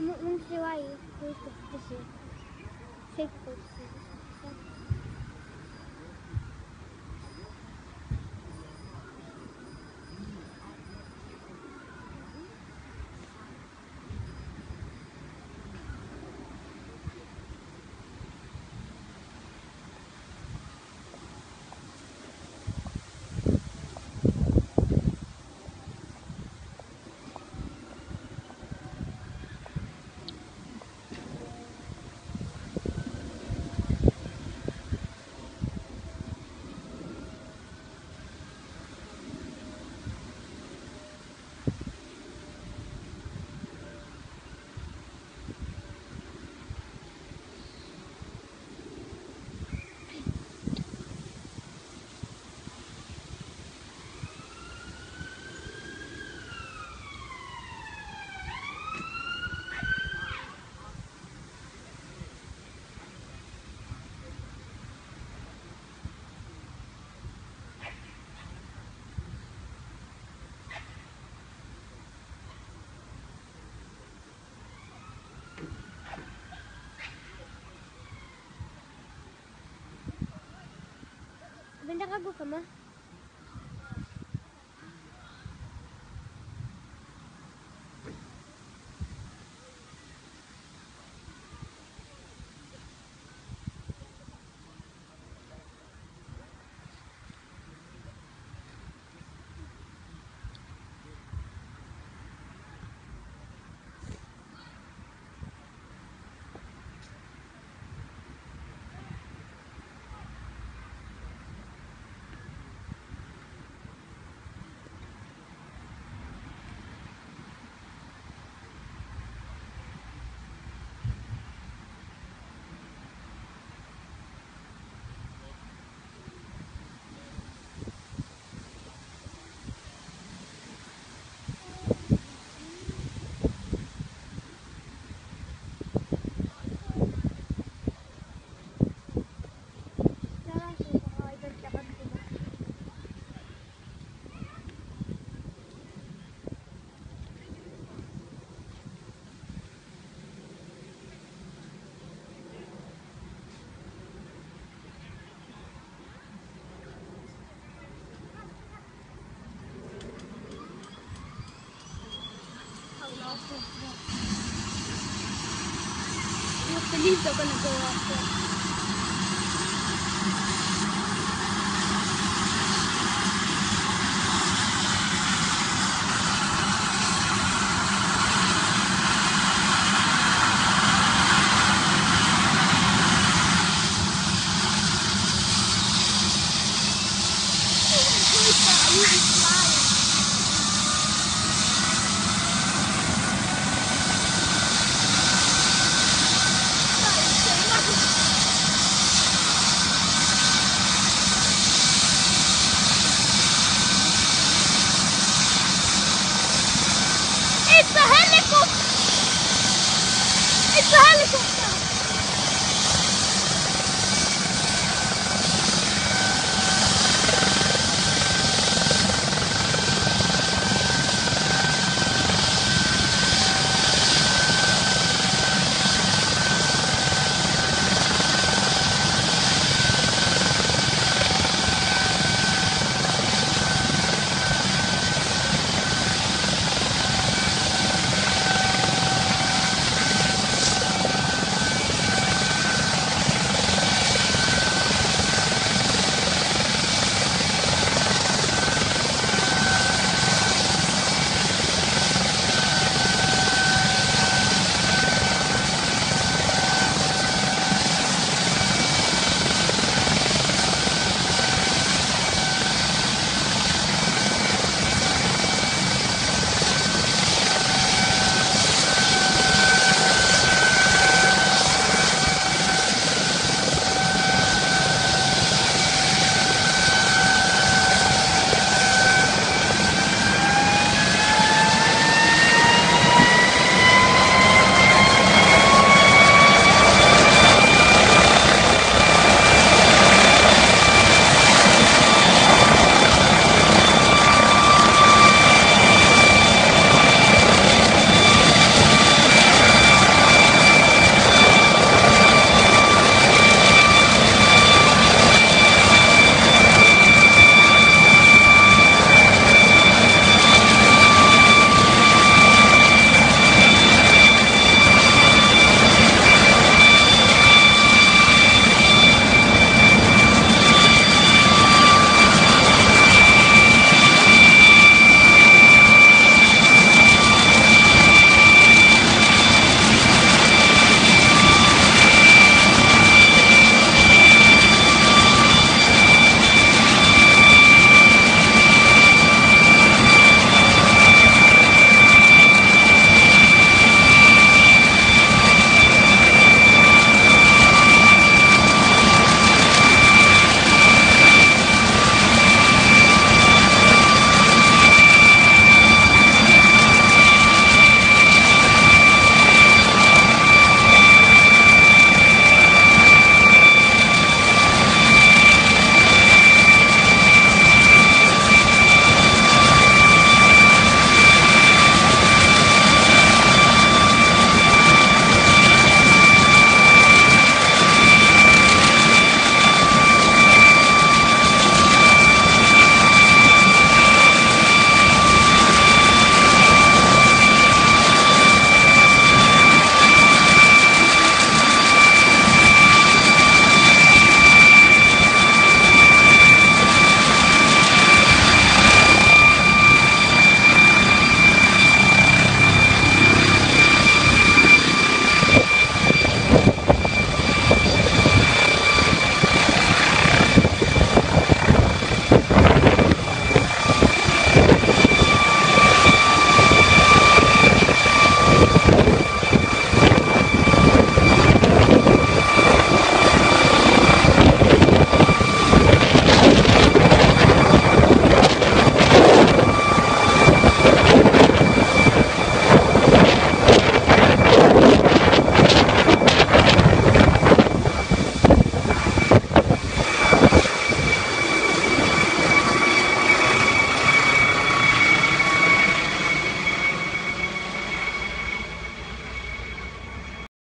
面白い。تفتشي سيف كويس Yung palito ko nagawa ko. Alisson, Alisson!